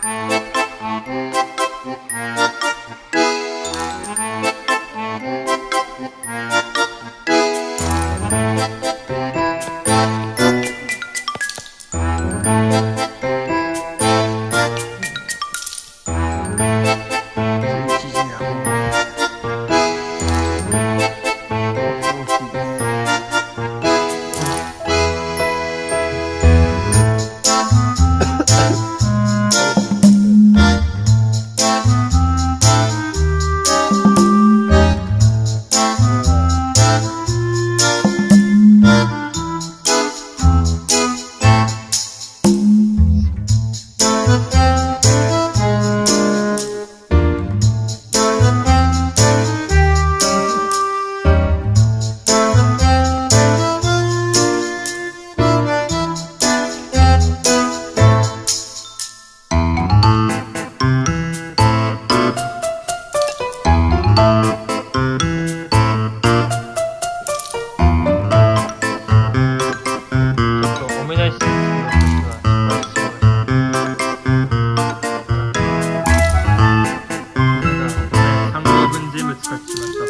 Bye. respect to.